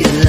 the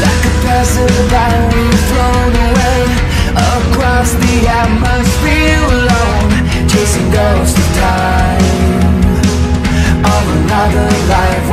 Like a passerby we've away Across the atmosphere alone Chasing ghosts of time. Another life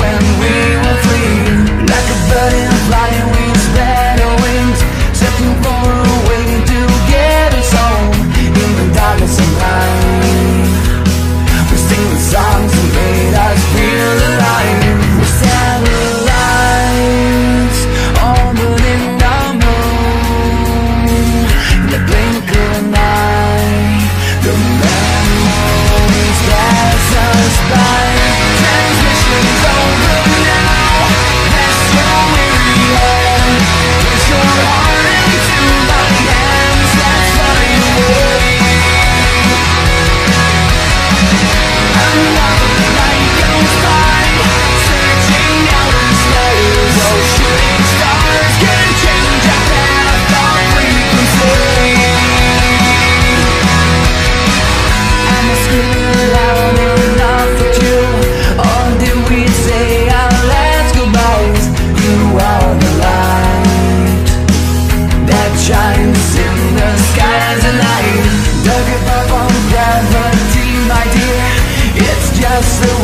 still